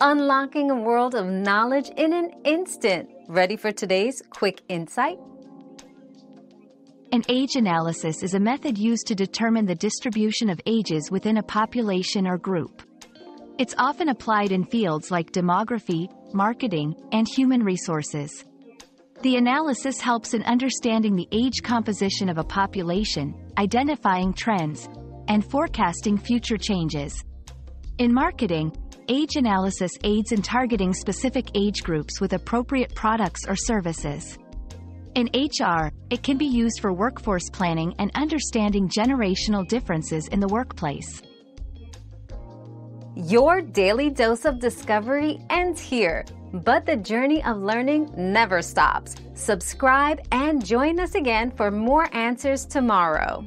unlocking a world of knowledge in an instant. Ready for today's quick insight? An age analysis is a method used to determine the distribution of ages within a population or group. It's often applied in fields like demography, marketing, and human resources. The analysis helps in understanding the age composition of a population, identifying trends, and forecasting future changes. In marketing, age analysis aids in targeting specific age groups with appropriate products or services. In HR, it can be used for workforce planning and understanding generational differences in the workplace. Your daily dose of discovery ends here, but the journey of learning never stops. Subscribe and join us again for more answers tomorrow.